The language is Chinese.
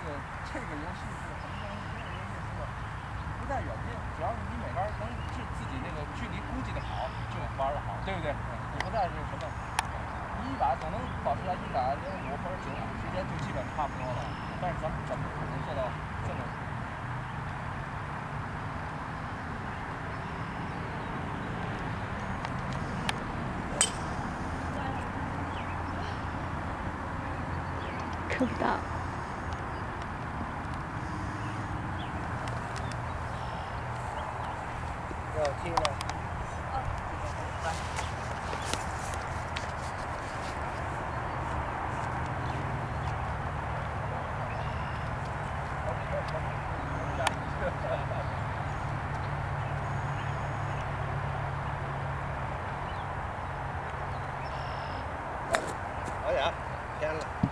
个这个游戏是什么东西？这个游戏是不带远近，只要是你每杆能自自己那个距离估计的好，就玩的好，对不对？你不在是什么？一百总能保持在一百零五或者九五之间，就基本差不多了。但是咱们怎么可能做到这么？看不到。rồi khi nào Yeah.